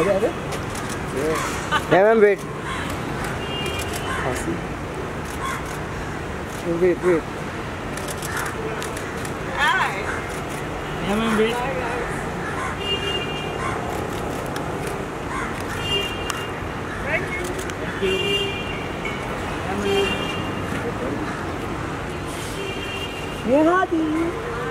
अरे अरे Yeah, ma'am, wait. Wait, wait. Hi. Yeah, ma'am, wait. Thank you. Thank you. Yeah, ma'am.